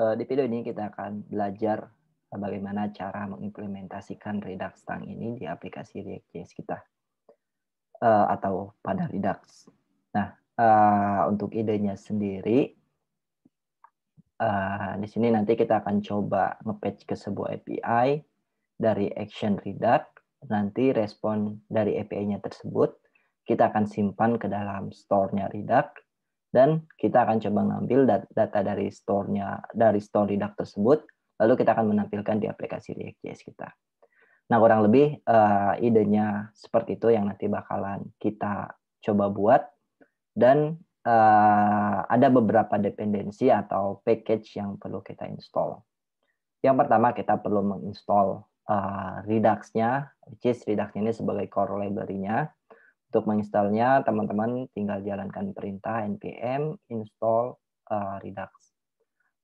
Uh, di video ini kita akan belajar bagaimana cara mengimplementasikan Redux Tang ini di aplikasi React.js kita uh, atau pada Redux. Nah, uh, untuk idenya sendiri, di sini nanti kita akan coba nge-patch ke sebuah API dari Action Redux. Nanti respon dari API-nya tersebut kita akan simpan ke dalam store-nya Redux dan kita akan coba ngambil data dari store-nya dari store Redux tersebut lalu kita akan menampilkan di aplikasi React.js kita. Nah, kurang lebih uh, idenya seperti itu yang nanti bakalan kita coba buat dan uh, ada beberapa dependensi atau package yang perlu kita install. Yang pertama kita perlu menginstall uh, Redux-nya, which is Redux-nya ini sebagai core library-nya. Untuk menginstalnya, teman-teman tinggal jalankan perintah npm install uh, Redux.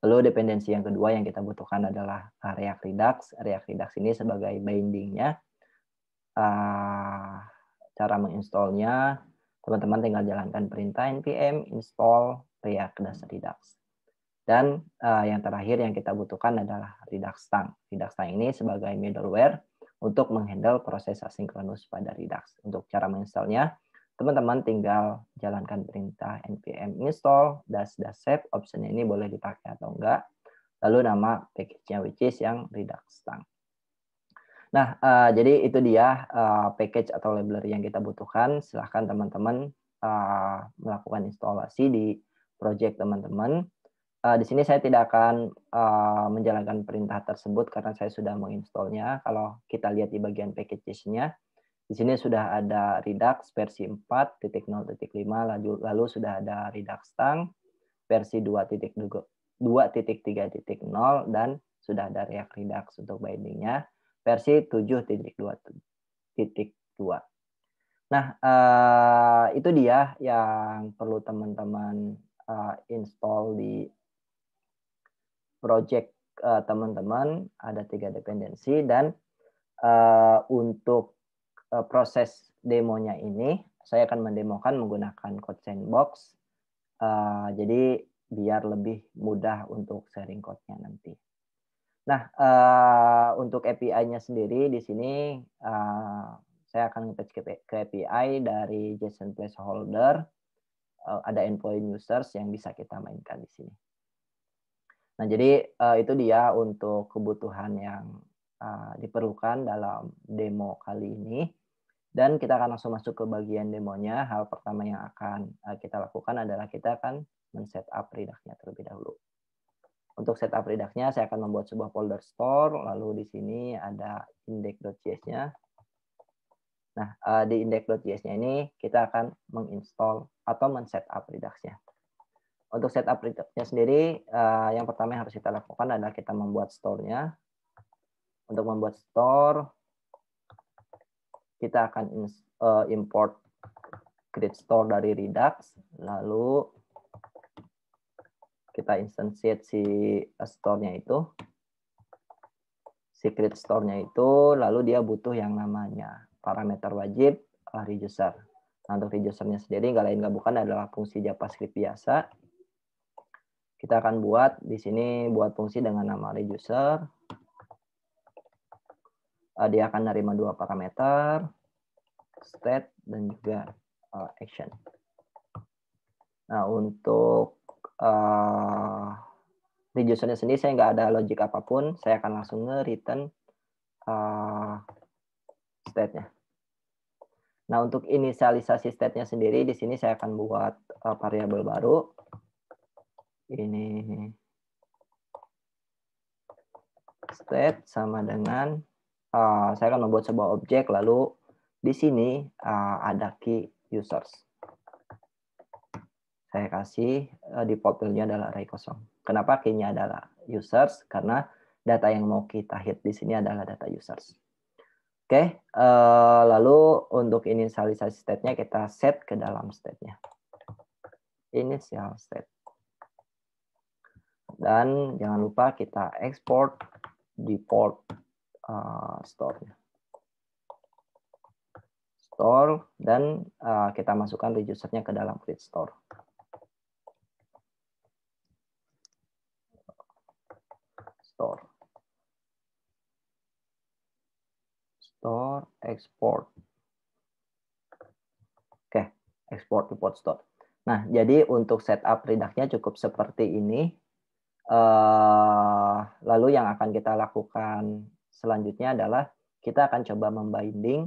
Lalu dependensi yang kedua yang kita butuhkan adalah React Redux. React Redux ini sebagai bindingnya. Uh, cara menginstalnya, teman-teman tinggal jalankan perintah npm install React Redux. Dan uh, yang terakhir yang kita butuhkan adalah Redux Tang. Redux Tang ini sebagai middleware untuk menghandle proses asinkronus pada Redux. Untuk cara menginstalnya, teman-teman tinggal jalankan perintah npm install das dasep option ini boleh dipakai atau enggak. Lalu nama package-nya which is yang Redux Tang. Nah, uh, jadi itu dia uh, package atau library yang kita butuhkan. Silahkan teman-teman uh, melakukan instalasi di project teman-teman. Uh, di sini saya tidak akan uh, menjalankan perintah tersebut karena saya sudah menginstallnya. Kalau kita lihat di bagian packages-nya, di sini sudah ada Redux versi 4.0.5, lalu, lalu sudah ada Redux Tang versi 2.3.0 dan sudah ada React Redux untuk bindingnya versi 7.2.2. Nah, uh, itu dia yang perlu teman-teman install di project uh, teman-teman. Ada tiga dependensi dan uh, untuk uh, proses demonya ini, saya akan mendemokan menggunakan code sandbox. Uh, jadi biar lebih mudah untuk sharing code-nya nanti. Nah, uh, untuk API-nya sendiri di sini uh, saya akan nge ke, ke API dari JSON placeholder. Uh, ada endpoint users yang bisa kita mainkan di sini. Nah, jadi uh, itu dia untuk kebutuhan yang uh, diperlukan dalam demo kali ini. Dan kita akan langsung masuk ke bagian demonya. Hal pertama yang akan uh, kita lakukan adalah kita akan men-setup Redux-nya terlebih dahulu. Untuk setup Redux-nya, saya akan membuat sebuah folder store, lalu di sini ada index.js-nya. Nah, di index.js-nya ini kita akan menginstall atau men-setup Redux-nya. Untuk setup Redux-nya sendiri, eh, yang pertama yang harus kita lakukan adalah kita membuat store-nya. Untuk membuat store, kita akan eh, import create store dari Redux, lalu kita instantiate si store-nya itu, secret store-nya itu, lalu dia butuh yang namanya parameter wajib uh, reducer. Nah, untuk reducernya sendiri nggak lain nggak bukan adalah fungsi JavaScript biasa. Kita akan buat di sini buat fungsi dengan nama reducer. Uh, dia akan menerima dua parameter, state dan juga uh, action. Nah, untuk uh, di usernya sendiri saya nggak ada logic apa pun, saya akan langsung nge-return uh, state-nya. Nah, untuk inisialisasi state-nya sendiri, di sini saya akan buat uh, variabel baru. Ini state sama dengan, uh, saya akan membuat sebuah objek, lalu di sini uh, ada key users saya kasih uh, default value adalah array kosong. Kenapa key-nya adalah users? Karena data yang mau kita hit di sini adalah data users. Oke, okay, uh, eh, lalu untuk inisialisasi state-nya kita set ke dalam state-nya. Initial state. Dan jangan lupa kita export default uh, store-nya. Store dan uh, kita masukkan registernya ke dalam create store. store. Store, export. Oke, export report store. Nah, jadi untuk setup Redux-nya cukup seperti ini. Uh, lalu yang akan kita lakukan selanjutnya adalah kita akan coba membinding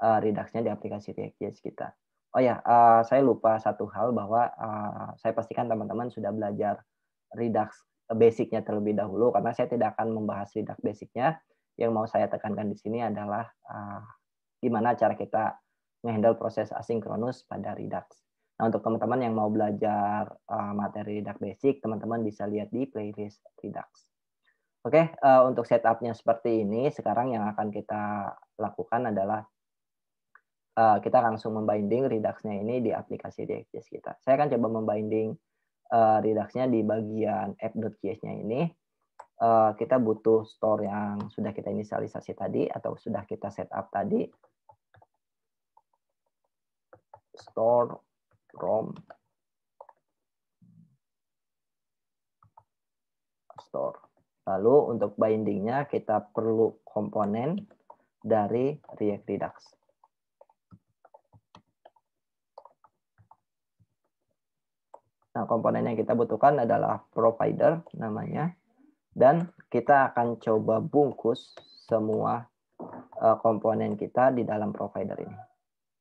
uh, Redux-nya di aplikasi React.js kita. Oh ya, uh, saya lupa satu hal bahwa uh, saya pastikan teman-teman sudah belajar Redux basicnya terlebih dahulu karena saya tidak akan membahas Redux basicnya. Yang mau saya tekankan di sini adalah uh, gimana cara kita menghandle proses asinkronus pada Redux. Nah, untuk teman-teman yang mau belajar uh, materi Redux Basic, teman-teman bisa lihat di playlist Redux. Oke, okay, uh, untuk setupnya seperti ini, sekarang yang akan kita lakukan adalah uh, kita langsung membinding Redux-nya ini di aplikasi React.js kita. Saya akan coba membinding uh, Redux-nya di bagian app.js-nya ini. Uh, kita butuh store yang sudah kita inisialisasi tadi atau sudah kita setup tadi. Store from store. Lalu untuk bindingnya kita perlu komponen dari React Redux. Nah, komponen yang kita butuhkan adalah provider namanya. Dan kita akan coba bungkus semua eh, komponen kita di dalam provider ini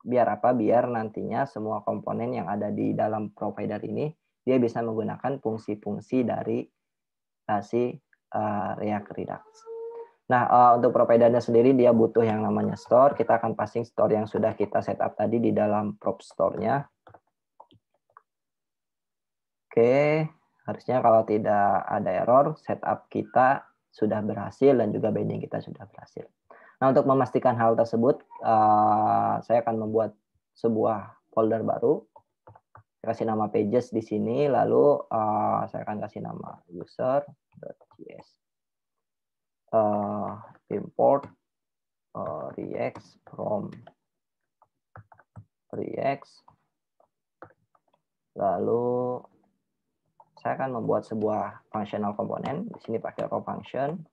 biar apa? Biar nantinya semua komponen yang ada di dalam provider ini dia bisa menggunakan fungsi-fungsi dari si uh, React Redux. Nah, uh, untuk providernya sendiri dia butuh yang namanya store. Kita akan passing store yang sudah kita setup tadi di dalam prop store-nya. Oke, harusnya kalau tidak ada error, setup kita sudah berhasil dan juga binding kita sudah berhasil. Nah, untuk memastikan hal tersebut, uh, saya akan membuat sebuah folder baru. Saya kasih nama pages di sini, lalu uh, saya akan kasih nama user.js. Uh, import React from React. Lalu saya akan membuat sebuah functional komponen. Di sini pakai raw function.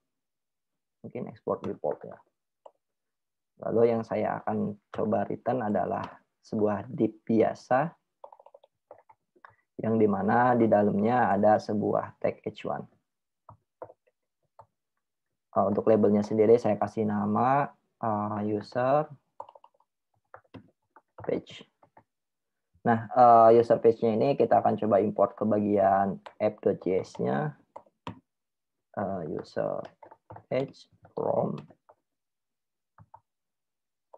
Mungkin export report ya. Lalu yang saya akan coba return adalah sebuah div biasa yang di mana di dalamnya ada sebuah tag h1. Uh, untuk labelnya sendiri saya kasih nama uh, user page. Nah, uh, user page-nya ini kita akan coba import ke bagian app.js-nya. User page from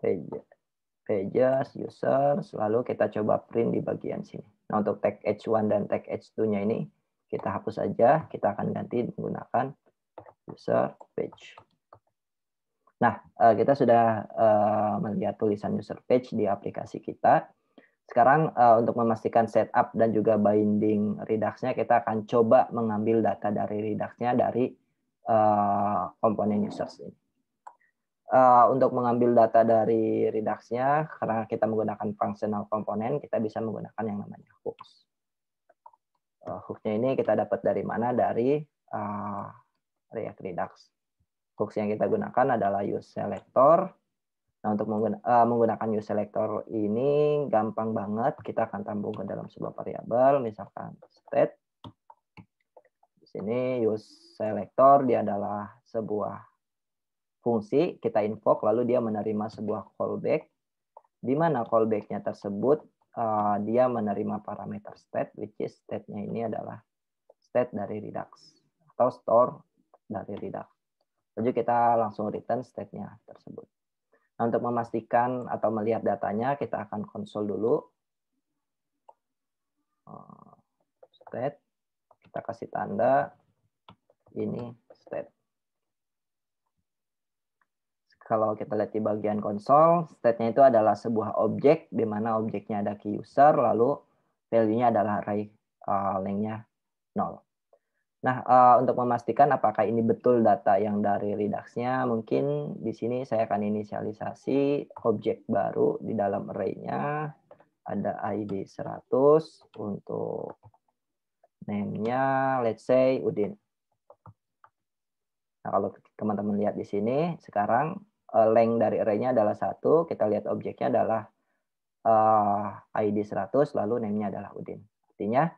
pages, users, lalu kita coba print di bagian sini. Nah, untuk tag h1 dan tag h2-nya ini kita hapus saja, kita akan ganti menggunakan user page. Nah, eh, kita sudah eh, melihat tulisan user page di aplikasi kita. Sekarang eh, untuk memastikan setup dan juga binding Redux-nya, kita akan coba mengambil data dari Redux-nya dari komponen users ini uh, untuk mengambil data dari Redux-nya, karena kita menggunakan functional komponen, kita bisa menggunakan yang namanya hooks. Uh, hook-nya ini kita dapat dari mana? Dari uh, React Redux. Hooks yang kita gunakan adalah use selector. Nah, untuk menggunakan use selector ini gampang banget. Kita akan tampung ke dalam sebuah variabel, misalkan state. Di sini use selector dia adalah sebuah fungsi, kita invoke, lalu dia menerima sebuah callback, di mana callback-nya tersebut uh, dia menerima parameter state, which is state-nya ini adalah state dari Redux, atau store dari Redux. Lalu kita langsung return state-nya tersebut. Nah, untuk memastikan atau melihat datanya, kita akan konsol dulu. Uh, state, kita kasih tanda, ini state kalau kita lihat di bagian konsol, state-nya itu adalah sebuah objek di mana objeknya ada key user, lalu value-nya adalah array uh, length-nya 0. Nah, uh, untuk memastikan apakah ini betul data yang dari Redux-nya, mungkin di sini saya akan inisialisasi objek baru di dalam array-nya. Ada ID 100 untuk name-nya, let's say Udin. Nah, kalau teman-teman lihat di sini, sekarang length dari array-nya adalah satu. Kita lihat objeknya adalah uh, ID 100, lalu name-nya adalah Udin. Artinya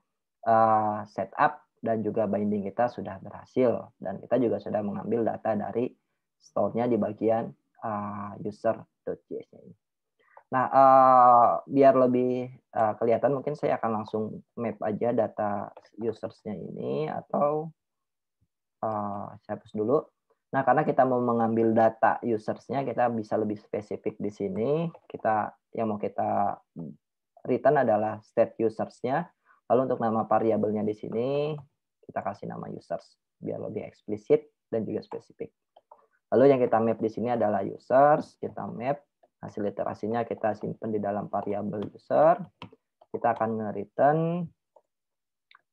uh, setup dan juga binding kita sudah berhasil. Dan kita juga sudah mengambil data dari store-nya di bagian uh, user.js ini. Nah, uh, biar lebih uh, kelihatan, mungkin saya akan langsung map aja data users-nya ini, atau uh, saya hapus dulu. Nah, karena kita mau mengambil data users-nya, kita bisa lebih spesifik di sini. Kita yang mau kita return adalah state users-nya. Lalu untuk nama variabelnya di sini, kita kasih nama users, biar lebih eksplisit dan juga spesifik. Lalu yang kita map di sini adalah users, kita map hasil iterasinya kita simpan di dalam variabel user. Kita akan nge-return,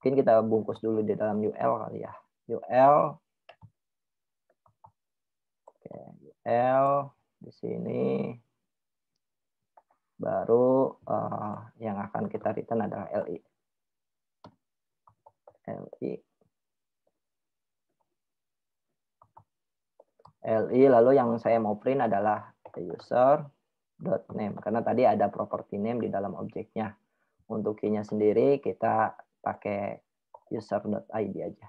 mungkin kita bungkus dulu di dalam UL kali ya. UL, UL di sini, baru uh, yang akan kita return adalah LI. LI. LI lalu yang saya mau print adalah user name karena tadi ada property name di dalam objeknya. Untuk key-nya sendiri kita pakai user.id aja.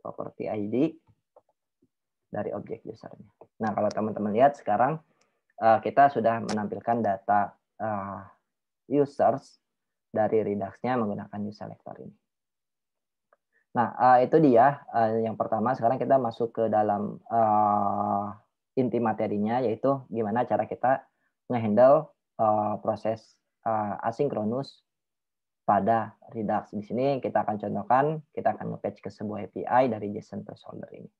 Property ID dari objek usernya. Nah, kalau teman-teman lihat sekarang uh, kita sudah menampilkan data uh, users dari Redux-nya menggunakan user selector ini. Nah, uh, itu dia uh, yang pertama. Sekarang kita masuk ke dalam uh, inti materinya, yaitu gimana cara kita ngehandle uh, proses uh, asinkronus pada Redux. Di sini kita akan contohkan, kita akan nge-patch ke sebuah API dari JSON placeholder ini.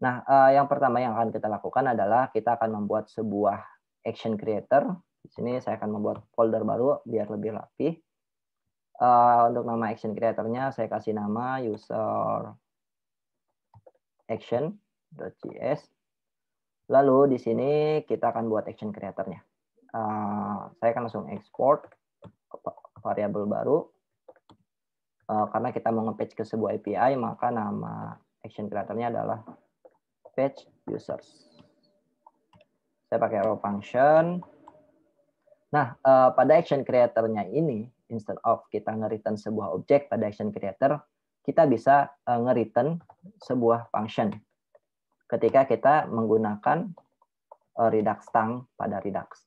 Nah, uh, yang pertama yang akan kita lakukan adalah kita akan membuat sebuah action creator. Di sini saya akan membuat folder baru biar lebih rapi. Uh, untuk nama action creatornya saya kasih nama user action.js Lalu di sini kita akan buat action creatornya. Uh, saya akan langsung export variabel baru. Uh, karena kita mau nge-patch ke sebuah API, maka nama action creatornya adalah patch users. Saya pakai raw function. Nah, uh, pada action creatornya ini, instead of kita nge-return sebuah objek pada action creator, kita bisa uh, nge-return sebuah function ketika kita menggunakan uh, Redux tang pada Redux.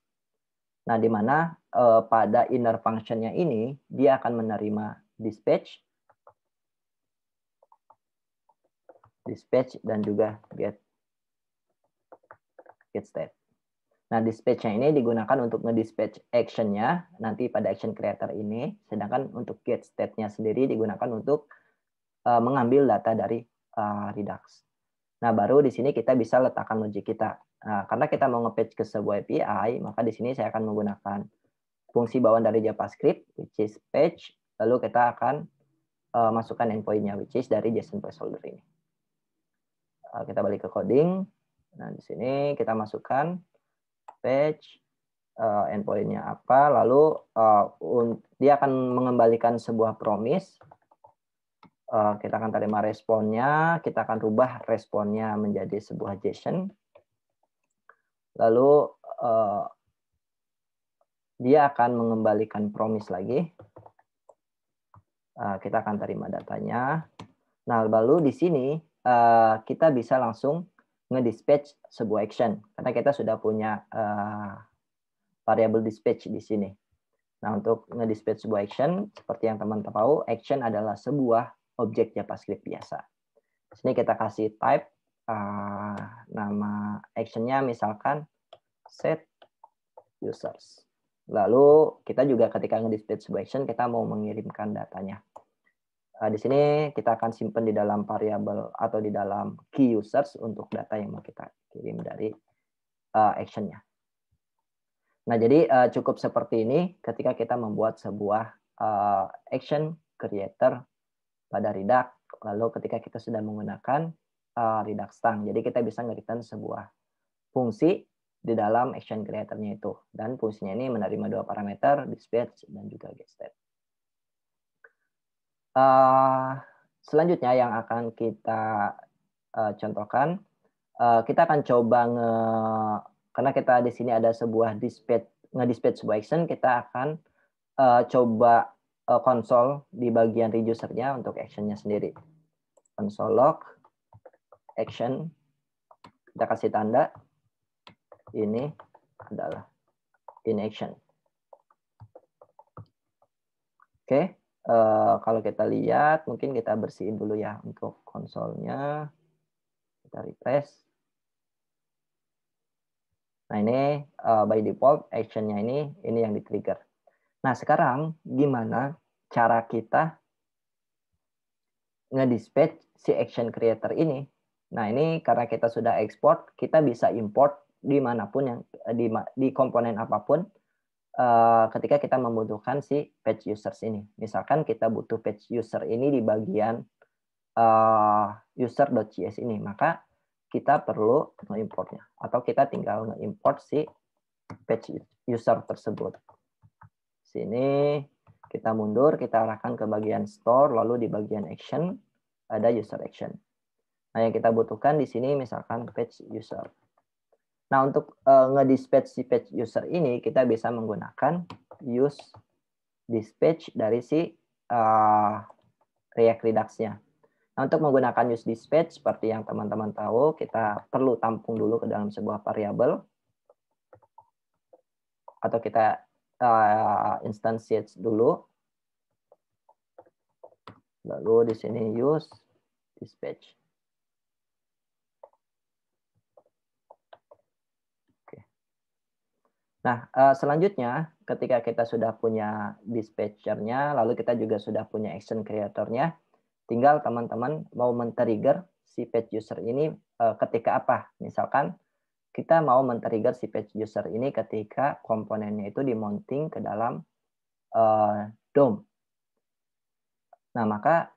Nah, di mana uh, pada inner function-nya ini dia akan menerima dispatch dispatch dan juga get get state. Nah, dispatch-nya ini digunakan untuk ngedispatch action-nya nanti pada action creator ini, sedangkan untuk get state-nya sendiri digunakan untuk uh, mengambil data dari uh, Redux. Nah, baru di sini kita bisa letakkan logic kita. Nah, karena kita mau nge-patch ke sebuah API, maka di sini saya akan menggunakan fungsi bawaan dari JavaScript, which is patch, lalu kita akan uh, masukkan endpoint-nya, which is dari JSON placeholder ini. Uh, kita balik ke coding. Nah, di sini kita masukkan patch, uh, endpoint-nya apa, lalu uh, dia akan mengembalikan sebuah promise Eh, kita akan terima responnya, kita akan rubah responnya menjadi sebuah JSON. Lalu eh, dia akan mengembalikan promise lagi. Eh, kita akan terima datanya. Nah, lalu di sini kita bisa langsung ngedispatch sebuah action karena kita sudah punya variable dispatch di sini. Nah, untuk ngedispatch sebuah action, seperti yang teman-teman tahu, action adalah sebuah objek JavaScript biasa. Di sini kita kasih type uh, nama actionnya misalkan set users. Lalu kita juga ketika nge-display sebuah action kita mau mengirimkan datanya. Uh, di sini kita akan simpan di dalam variabel atau di dalam key users untuk data yang mau kita kirim dari uh, actionnya. Nah, jadi uh, cukup seperti ini ketika kita membuat sebuah uh, action creator pada Redux. Lalu ketika kita sudah menggunakan uh, Redux Tang, jadi kita bisa nge sebuah fungsi di dalam action creator-nya itu. Dan fungsinya ini menerima dua parameter, dispatch dan juga getState. Uh, selanjutnya yang akan kita uh, contohkan. Uh, kita akan coba nge karena kita di sini ada sebuah dispatch nge-dispatch sebuah action, kita akan uh, coba uh, konsol di bagian reducernya untuk actionnya sendiri. Console log action kita kasih tanda ini adalah in action. Oke, okay. Uh, kalau kita lihat mungkin kita bersihin dulu ya untuk konsolnya. Kita refresh. Nah ini uh, by default actionnya ini ini yang di-trigger. Nah sekarang gimana cara kita nge-dispatch si action creator ini? Nah ini karena kita sudah export, kita bisa import di mana pun yang di, di komponen apa pun uh, ketika kita membutuhkan si page users ini. Misalkan kita butuh page user ini di bagian uh, user.js ini, maka kita perlu nge-importnya. Atau kita tinggal nge-import si page user tersebut. Sini kita mundur, kita arahkan ke bagian store, lalu di bagian action ada user action. Nah, yang kita butuhkan di sini misalkan page user. Nah, untuk uh, nge-dispatch si page user ini, kita bisa menggunakan use dispatch dari si uh, React Redux-nya. Nah, untuk menggunakan use dispatch seperti yang teman-teman tahu, kita perlu tampung dulu ke dalam sebuah variabel atau kita uh, instantiate dulu. Lalu di sini use dispatch. Nah, uh, selanjutnya ketika kita sudah punya dispatchernya, lalu kita juga sudah punya action creator-nya, Tinggal teman-teman mau men-trigger si page user ini uh, ketika apa. Misalkan kita mau men-trigger si page user ini ketika komponennya itu dimonting ke dalam uh, DOM. Nah, maka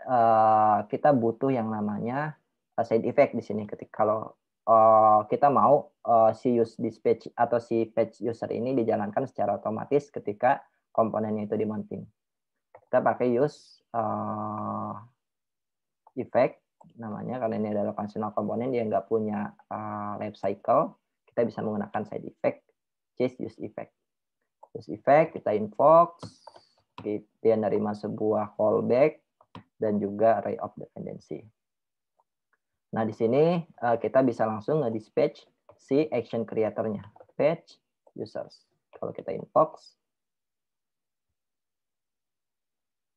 kita butuh yang namanya side effect di sini ketika kalau uh, kita mau uh, si use dispatch atau si page user ini dijalankan secara otomatis ketika komponennya itu dimonting. Kita pakai use uh, effect namanya karena ini adalah functional komponen dia nggak punya uh, life cycle. Kita bisa menggunakan side effect chase use effect. Use effect kita invoke kita menerima sebuah callback dan juga array of dependency nah di sini uh, kita bisa langsung nge-dispatch si action creatornya page users kalau kita invoke oke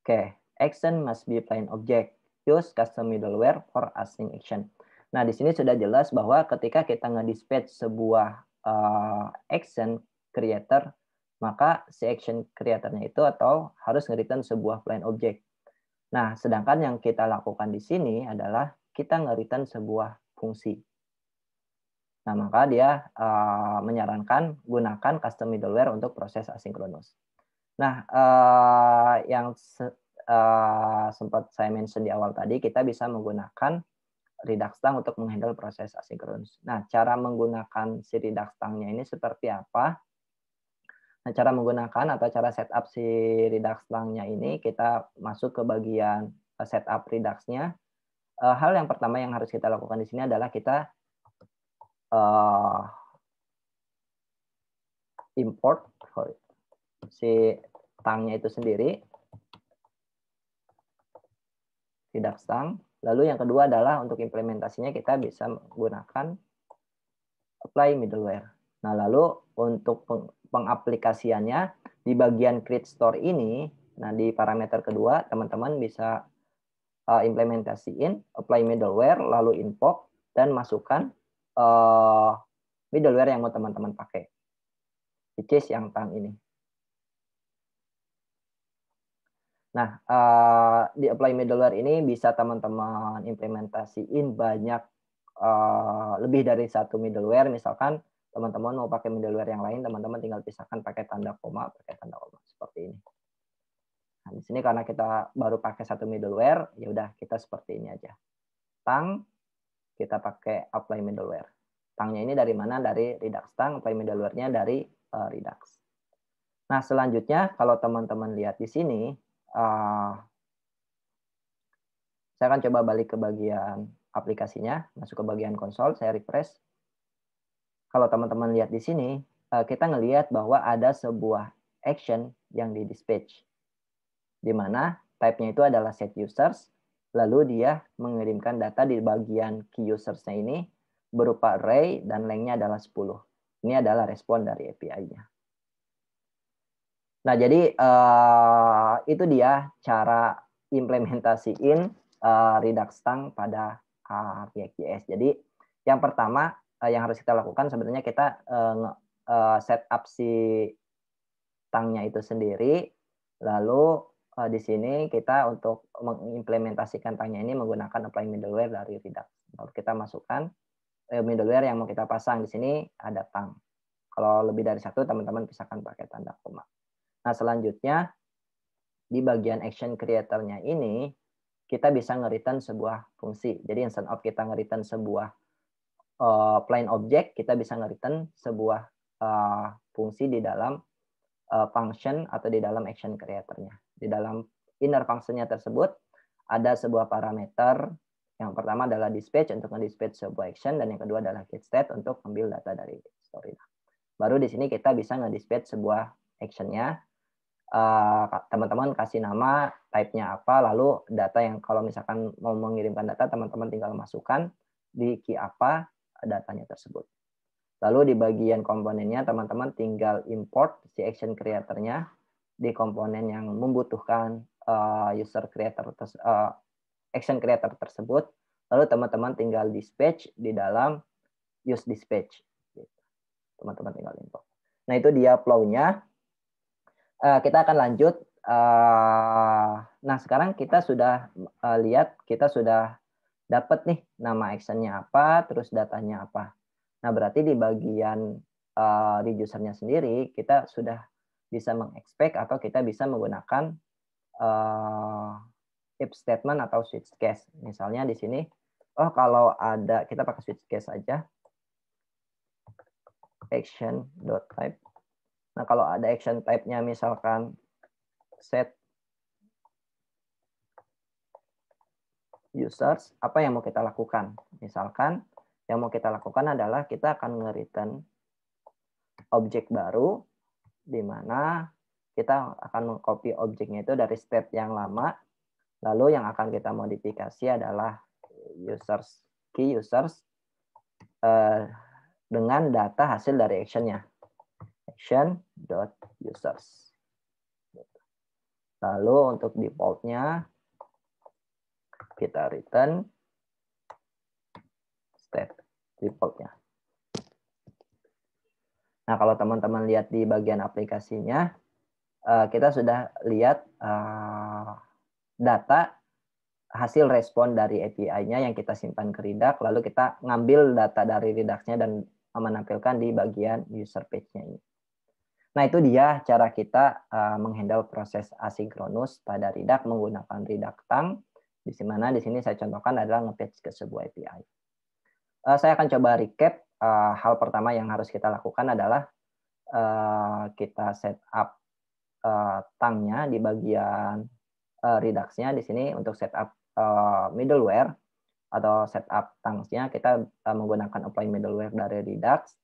okay. action must be plain object use custom middleware for async action. Nah, di sini sudah jelas bahwa ketika kita nge-dispatch sebuah uh, action creator, maka si action creatornya itu atau harus nge-return sebuah plain object. Nah, sedangkan yang kita lakukan di sini adalah kita nge-return sebuah fungsi. Nah, maka dia uh, menyarankan gunakan custom middleware untuk proses asinkronus. Nah, uh, yang uh, sempat saya mention di awal tadi, kita bisa menggunakan Redux Tang untuk menghandle proses asinkronus. Nah, cara menggunakan si Redux Tang-nya ini seperti apa? Nah, cara menggunakan atau cara setup si Redux Tang-nya ini, kita masuk ke bagian setup Redux-nya. Uh, hal yang pertama yang harus kita lakukan di sini adalah kita uh, import si tangnya itu sendiri tidak stang. Lalu yang kedua adalah untuk implementasinya kita bisa menggunakan apply middleware. Nah, lalu untuk pengaplikasiannya di bagian create store ini, nah di parameter kedua teman-teman bisa uh, implementasiin apply middleware lalu invoke dan masukkan uh, middleware yang mau teman-teman pakai. Which is yang tang ini. Nah, uh, di apply middleware ini bisa teman-teman implementasiin banyak uh, lebih dari satu middleware. Misalkan teman-teman mau pakai middleware yang lain, teman-teman tinggal pisahkan pakai tanda koma, pakai tanda koma seperti ini. Nah, di sini karena kita baru pakai satu middleware, ya udah kita seperti ini aja. Tang kita pakai apply middleware. Tangnya ini dari mana? Dari Redux Tang, apply middleware-nya dari uh, Redux. Nah, selanjutnya kalau teman-teman lihat di sini, uh, saya akan coba balik ke bagian aplikasinya, masuk ke bagian konsol, saya refresh. Kalau teman-teman lihat di sini, eh, kita ngelihat bahwa ada sebuah action yang di dispatch. Di mana type-nya itu adalah set users, lalu dia mengirimkan data di bagian key users-nya ini berupa array dan length-nya adalah 10. Ini adalah respon dari API-nya. Nah, jadi uh, itu dia cara implementasiin uh, Redux Tang pada uh, React.js. Jadi yang pertama uh, yang harus kita lakukan sebenarnya kita uh, uh, set up si tangnya itu sendiri, lalu di sini kita untuk mengimplementasikan tangnya ini menggunakan apply middleware dari Redux. Lalu kita masukkan uh, middleware yang mau kita pasang di sini ada tang. Kalau lebih dari satu, teman-teman pisahkan pakai tanda koma. Nah, selanjutnya di bagian action creator-nya ini kita bisa nge sebuah fungsi. Jadi instead of kita nge sebuah uh, plain object, kita bisa nge sebuah uh, fungsi di dalam function atau di dalam action creator-nya. Di dalam inner function-nya tersebut ada sebuah parameter yang pertama adalah dispatch untuk nge-dispatch sebuah action dan yang kedua adalah get state untuk ambil data dari story. Baru di sini kita bisa nge-dispatch sebuah action-nya Eh, teman-teman kasih nama, type-nya apa, lalu data yang kalau misalkan mau mengirimkan data, teman-teman tinggal masukkan di key apa datanya tersebut. Lalu di bagian komponennya, teman-teman tinggal import si action creator-nya di komponen yang membutuhkan uh, user creator uh, action creator tersebut. Lalu teman-teman tinggal dispatch di dalam use dispatch. Teman-teman tinggal import. Nah itu dia flow-nya uh, kita akan lanjut. Uh, nah, sekarang kita sudah uh, lihat, kita sudah dapat nih nama actionnya apa, terus datanya apa. Nah, berarti di bagian uh, di usernya sendiri, kita sudah bisa mengexpect atau kita bisa menggunakan uh, if statement atau switch case. Misalnya di sini, oh kalau ada, kita pakai switch case aja, action.type Nah, kalau ada action type-nya misalkan set users, apa yang mau kita lakukan? Misalkan yang mau kita lakukan adalah kita akan nge-return objek baru di mana kita akan mengcopy objeknya itu dari state yang lama, lalu yang akan kita modifikasi adalah users key users uh, dengan data hasil dari actionnya action.users. Lalu untuk defaultnya kita return state defaultnya. Nah, kalau teman-teman lihat di bagian aplikasinya, eh, kita sudah lihat eh, data hasil respon dari API-nya yang kita simpan ke Redux, lalu kita ngambil data dari Redux-nya dan menampilkan di bagian user page-nya ini. Nah, itu dia cara kita uh, menghandle proses asinkronus pada Redux menggunakan Redux Tang. Di mana di sini saya contohkan adalah nge ke sebuah API. Eh, saya akan coba recap. Uh, hal pertama yang harus kita lakukan adalah uh, kita set up uh, tangnya di bagian uh, Redux-nya. Di sini untuk setup uh, middleware atau setup tangsnya kita uh, menggunakan apply middleware dari Redux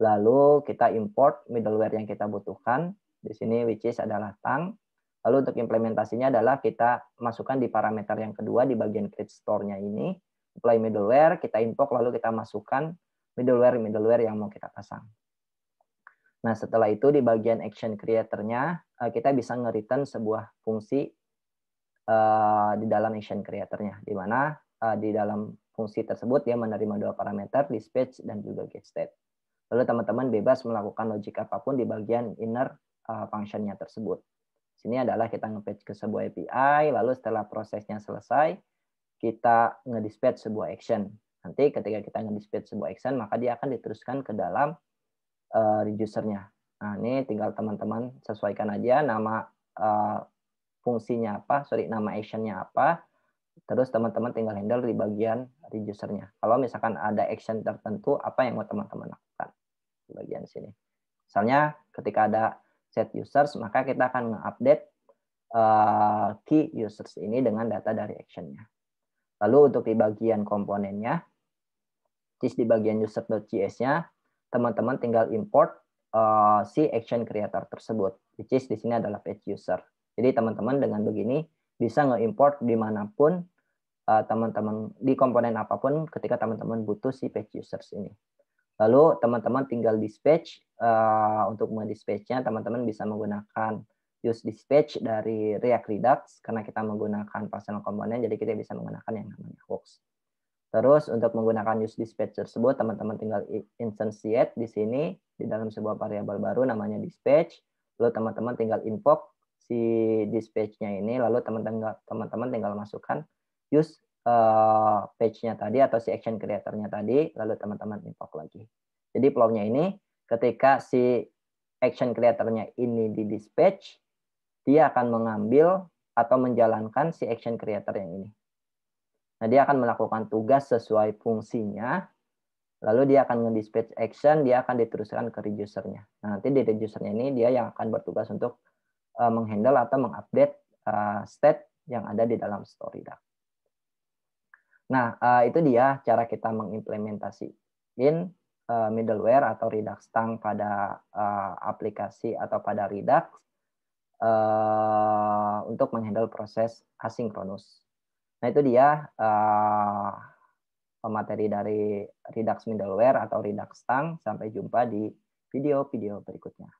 Lalu kita import middleware yang kita butuhkan. Di sini which is adalah tang. Lalu untuk implementasinya adalah kita masukkan di parameter yang kedua di bagian create store-nya ini. Apply middleware, kita import lalu kita masukkan middleware-middleware yang mau kita pasang. Nah, setelah itu di bagian action creator-nya, eh, kita bisa nge-return sebuah fungsi uh, di dalam action creator-nya, di mana uh, di dalam fungsi tersebut dia menerima dua parameter, dispatch dan juga get state. Lalu teman-teman bebas melakukan logik apa pun di bagian inner function-nya tersebut. Sini adalah kita nge ke sebuah API, lalu setelah prosesnya selesai, kita nge-dispatch sebuah action. Nanti ketika kita nge-dispatch sebuah action, maka dia akan diteruskan ke dalam uh, reducer-nya. Nah, ini tinggal teman-teman sesuaikan aja nama uh, fungsinya apa, sorry, nama action-nya apa, terus teman-teman tinggal handle di bagian reducer-nya. Kalau misalkan ada action tertentu, apa yang mau teman-teman lakukan? di bagian sini. Misalnya ketika ada set users, maka kita akan mengupdate uh, key users ini dengan data dari actionnya. Lalu untuk di bagian komponennya, di bagian user.js-nya, teman-teman tinggal import uh, si action creator tersebut, which is di sini adalah page user. Jadi teman-teman dengan begini bisa nge-import di mana pun uh, teman-teman di komponen apa pun ketika teman-teman butuh si page users ini. Lalu teman-teman tinggal dispatch uh, untuk mendispatchnya teman-teman bisa menggunakan use dispatch dari React Redux karena kita menggunakan personal komponen jadi kita bisa menggunakan yang namanya hooks. Terus untuk menggunakan use dispatch tersebut teman-teman tinggal instantiate di sini di dalam sebuah variabel baru namanya dispatch. Lalu teman-teman tinggal invoke si dispatch-nya ini lalu teman-teman teman-teman tinggal masukkan use uh, page-nya tadi atau si action creator-nya tadi lalu teman-teman invoke lagi. Jadi flow-nya ini ketika si action creator-nya ini di dispatch dia akan mengambil atau menjalankan si action creator yang ini. Nah, dia akan melakukan tugas sesuai fungsinya, lalu dia akan nge-dispatch action, dia akan diteruskan ke reducernya. Nah, nanti di reducernya ini dia yang akan bertugas untuk uh, menghandle atau mengupdate uh, state yang ada di dalam story dark. Nah, uh, itu dia cara kita mengimplementasikan uh, middleware atau Redux Tang pada uh, aplikasi atau pada Redux uh, untuk menghandle proses asinkronus. Nah itu dia uh, materi dari Redux middleware atau Redux Tang. Sampai jumpa di video-video berikutnya.